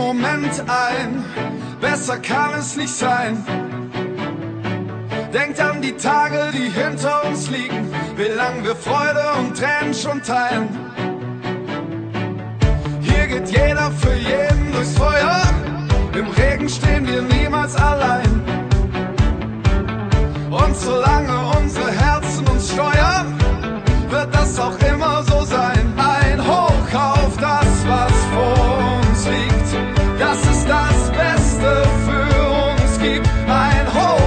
stimmt ein, besser kann es nicht sein. Denkt an die Tage, die hinter uns liegen, wie lang wir Freude und Tränen schon teilen. Hier geht jeder für jeden durchs Feuer, im Regen stehen wir niemals allein. Und solange home.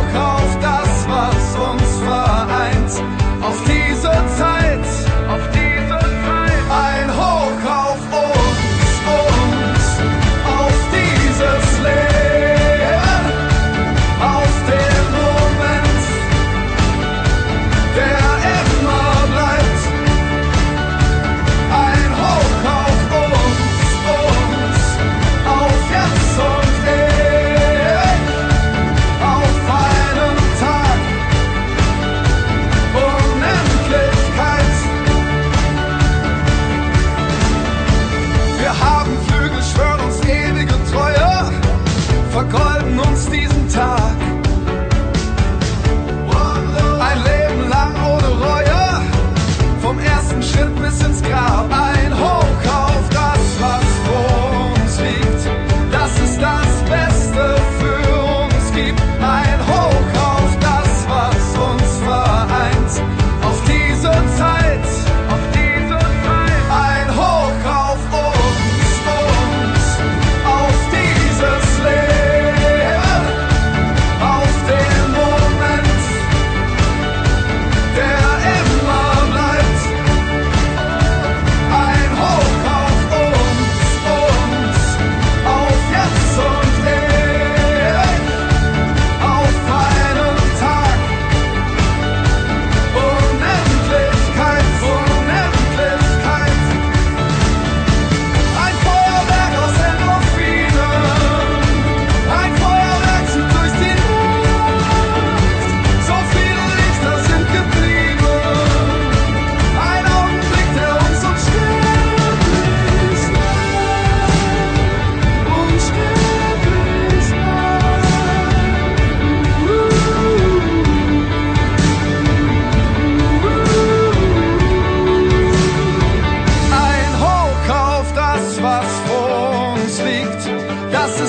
since.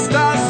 stars.